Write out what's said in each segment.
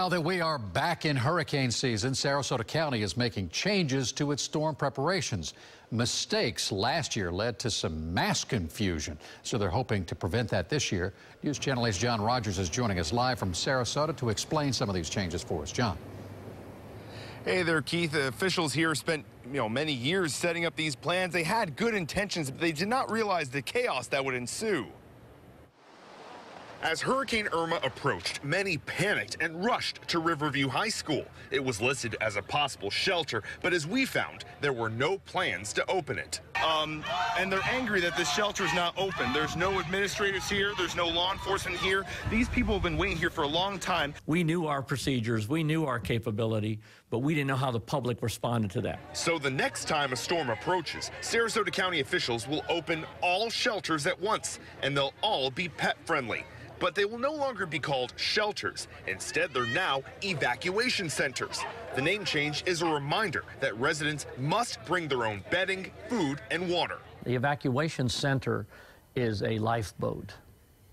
Now that we are back in hurricane season, Sarasota County is making changes to its storm preparations. Mistakes last year led to some mass confusion, so they're hoping to prevent that this year. News Channel 8's John Rogers is joining us live from Sarasota to explain some of these changes for us. John. Hey there, Keith. Officials here spent you know many years setting up these plans. They had good intentions, but they did not realize the chaos that would ensue. As Hurricane Irma approached, many panicked and rushed to Riverview High School. It was listed as a possible shelter, but as we found, there were no plans to open it. Um, and they're angry that this shelter is not open. There's no administrators here. There's no law enforcement here. These people have been waiting here for a long time. We knew our procedures. We knew our capability, but we didn't know how the public responded to that. So the next time a storm approaches, Sarasota County officials will open all shelters at once, and they'll all be pet friendly. But they will no longer be called shelters. Instead, they're now evacuation centers. The name change is a reminder that residents must bring their own bedding, food, and water. The evacuation center is a lifeboat,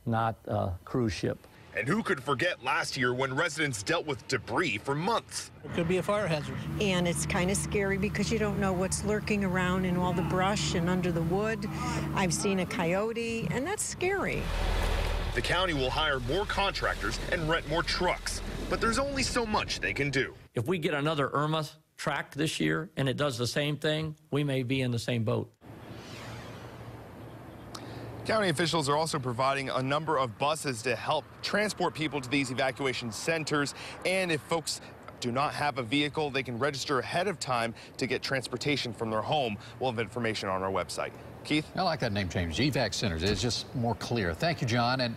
not a cruise ship. And who could forget last year when residents dealt with debris for months? It could be a fire hazard. And it's kind of scary because you don't know what's lurking around in all the brush and under the wood. I've seen a coyote, and that's scary. The county will hire more contractors and rent more trucks, but there's only so much they can do. If we get another Irma track this year and it does the same thing, we may be in the same boat. County officials are also providing a number of buses to help transport people to these evacuation centers. And if folks do not have a vehicle, they can register ahead of time to get transportation from their home. We'll have information on our website. Keith? I like that name change. EVAC centers. It's just more clear. Thank you, John. And